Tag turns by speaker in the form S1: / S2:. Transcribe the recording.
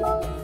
S1: Bye.